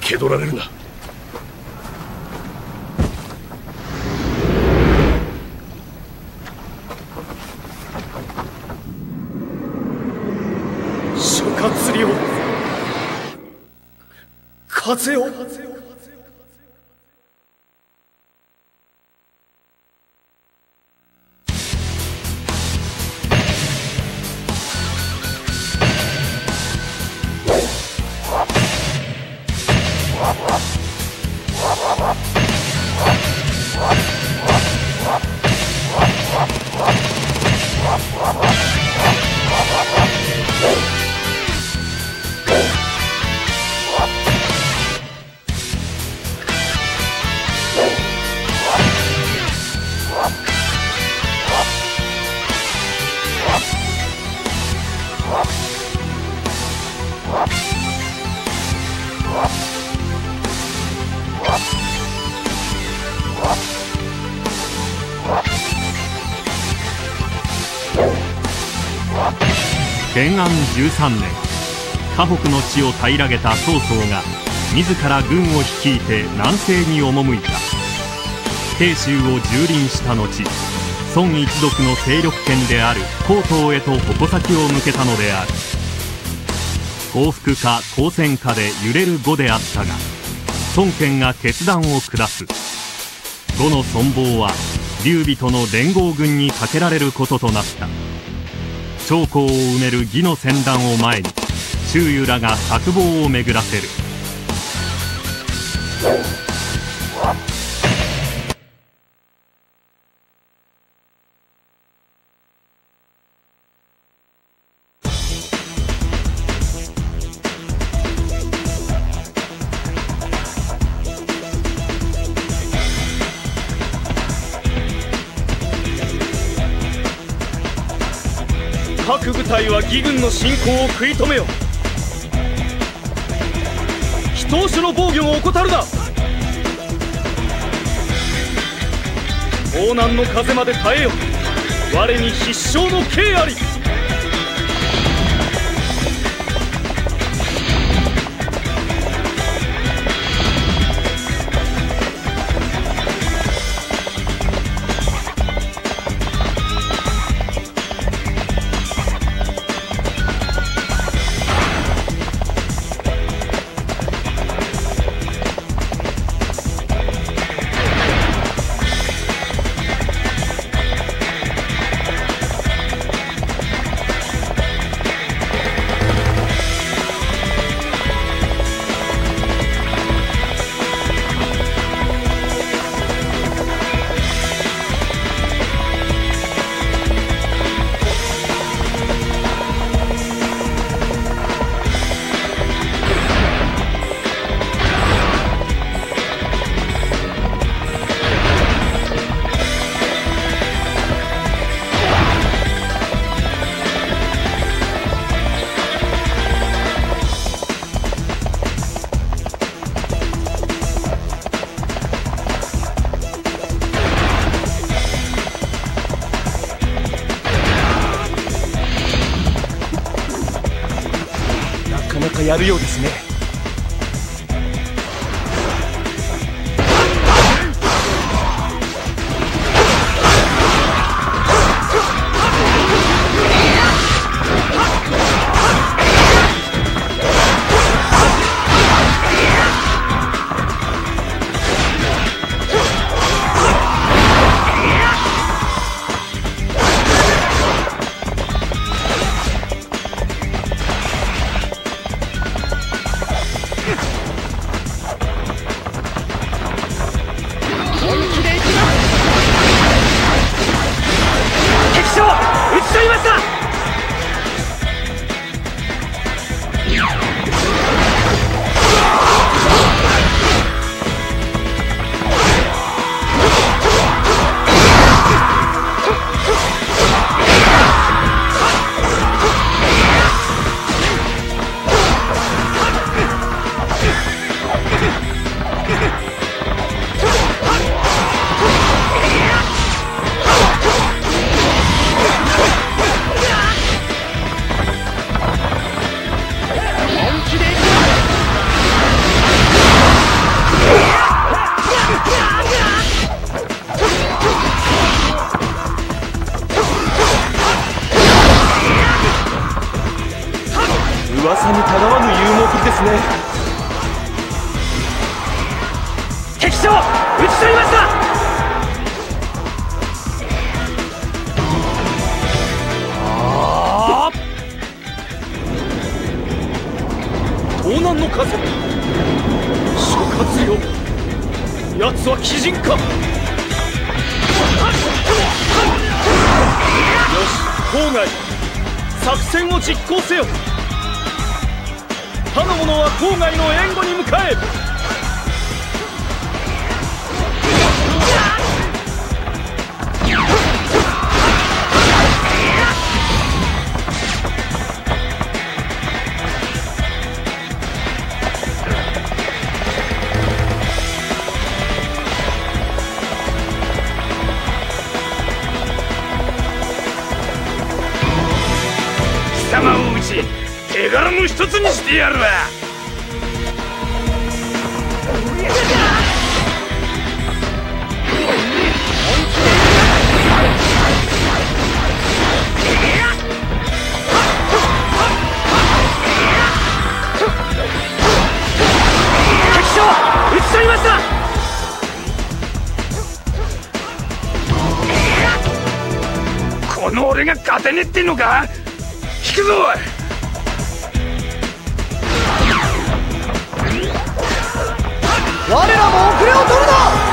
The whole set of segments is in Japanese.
気取られるな。諸葛亮。風を。建安13年。河北の地を平らげた曹操が自ら軍を率いて南西に赴いた。慶州を蹂躙した後孫一族の勢力圏である江東へと矛先を向けたのである。降伏か交戦かで揺れる呉であったが孫権が決断を下す。呉の存亡は劉備との連合軍にかけられることとなった。将校を埋める義の戦乱を前に周囲らが策謀を巡らせる。各部隊は義軍の侵攻を食い止めよ非投手の防御を怠るな。東南の風まで耐えよ我に必勝の刑あり。やるよう風諸葛よ奴は鬼人か。よし郊外。作戦を実行せよ。他の者は郊外の援護に向かえ。手柄の一つにしてやるわ。この俺が勝てねえってんのか？引くぞ。我らも遅れを取るな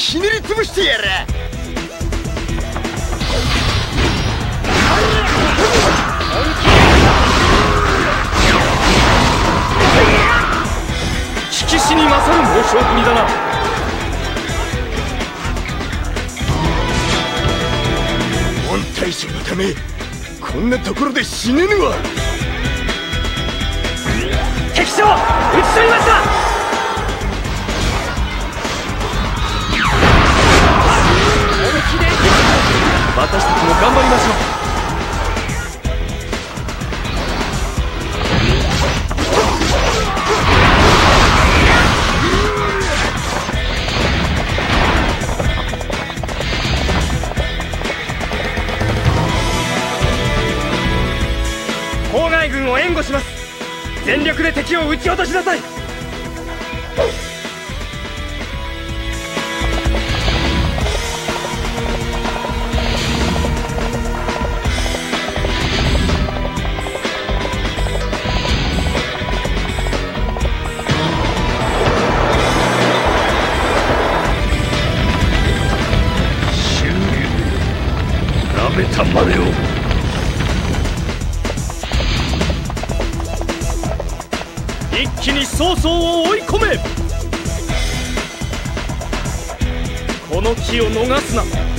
ひねり潰してやる。聞きしに勝るだな。御大将のためこんなところで死ねぬわ。敵将討ち取りました私たちも頑張りましょう。郊外軍を援護します。全力で敵を撃ち落としなさい。気に曹操を追い込め。この機を逃すな。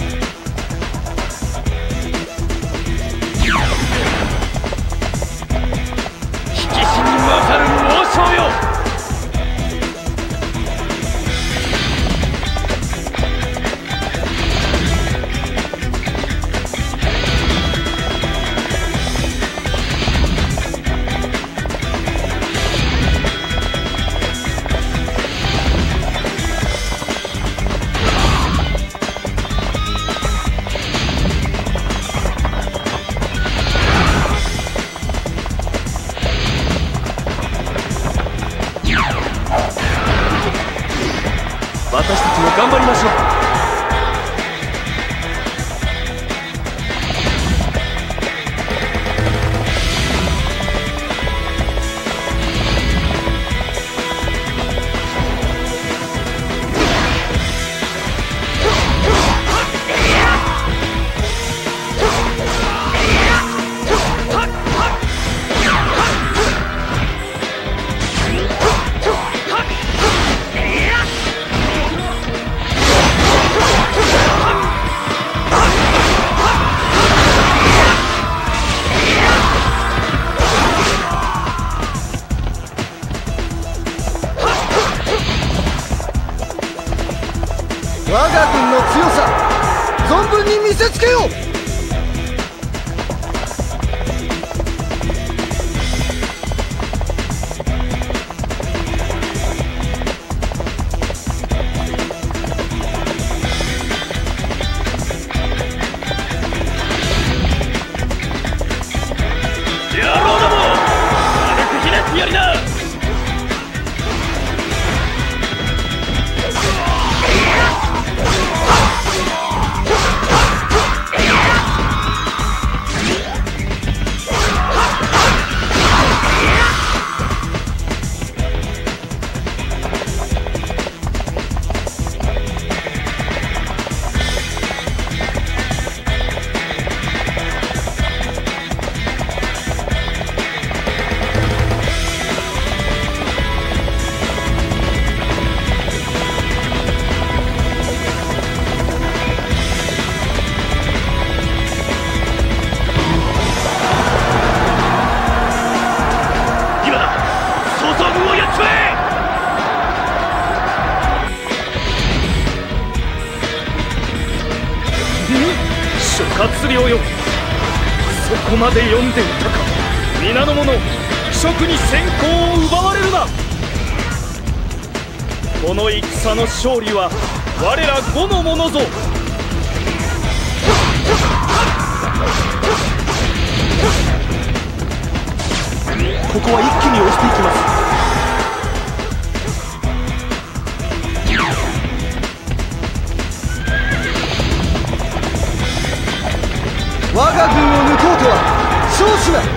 諸葛亮よそこまで読んでいたか皆の者職に先行を奪われるな。この戦の勝利は我ら五のものぞ。ここは一気に押していきます。我が軍を抜こうとは少子な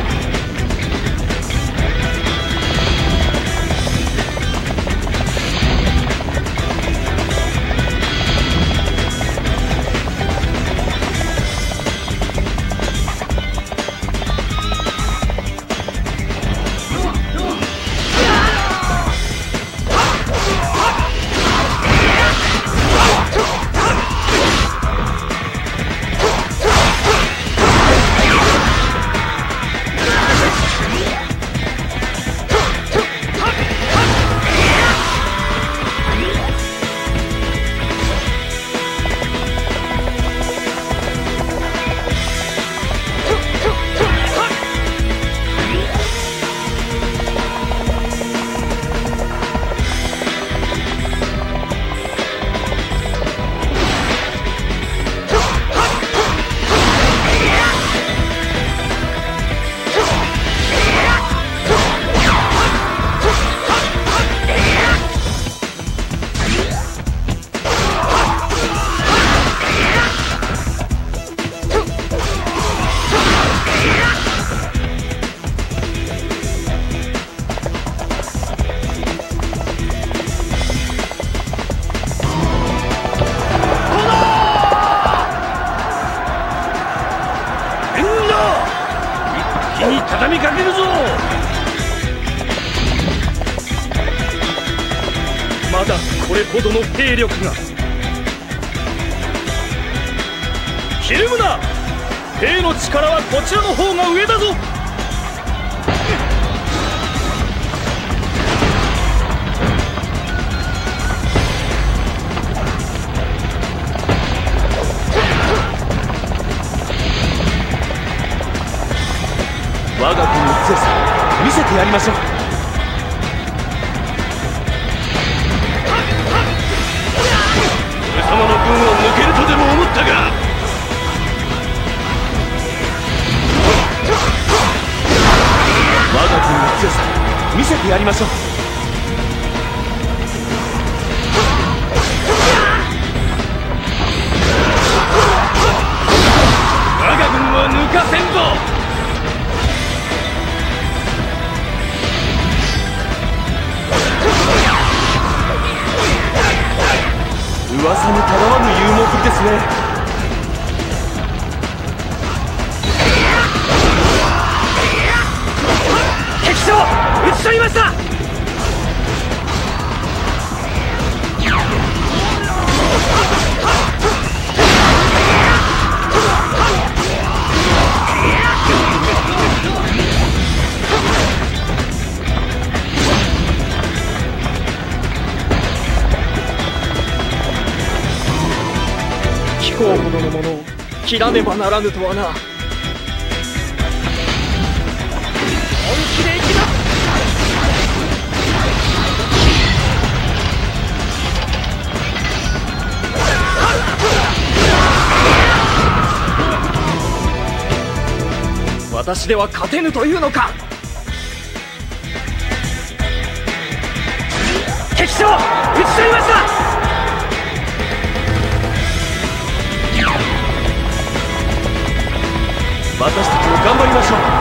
ましょう。見せてやりましょう。噂にたがわぬ勇猛ですね。敵将討ち取りました。公ほどのものを切らねばならぬとはな。本気で行きます私では勝てぬというのか。敵将討ち取りました。私たちも頑張りましょう。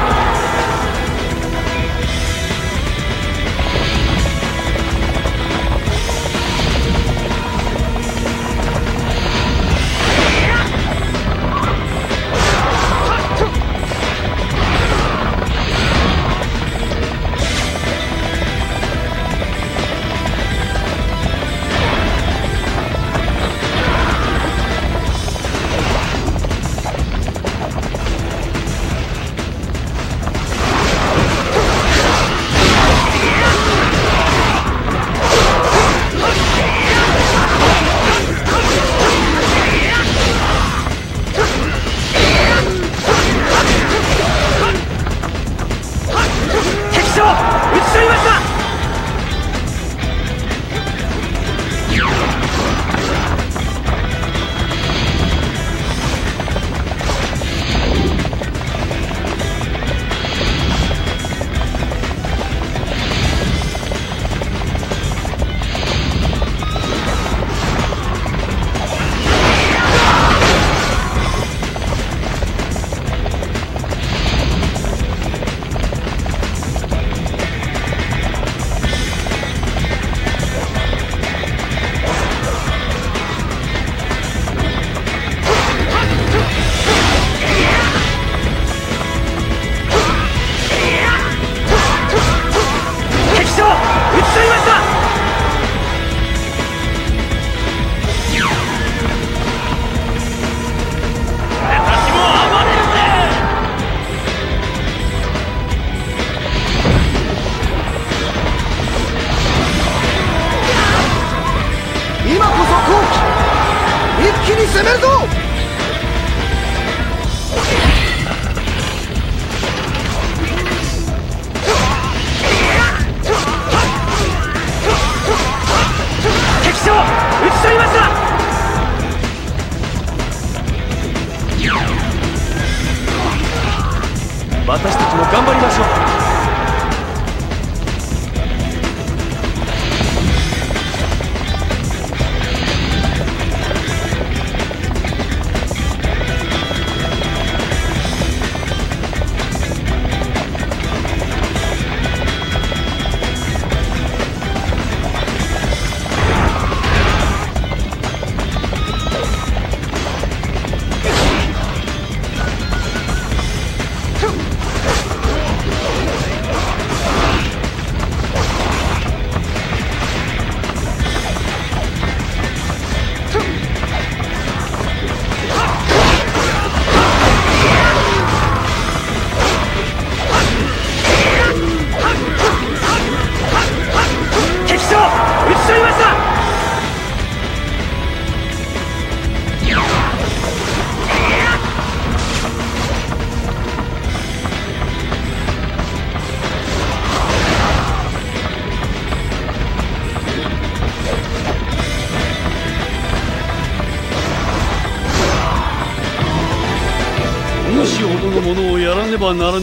ねばなら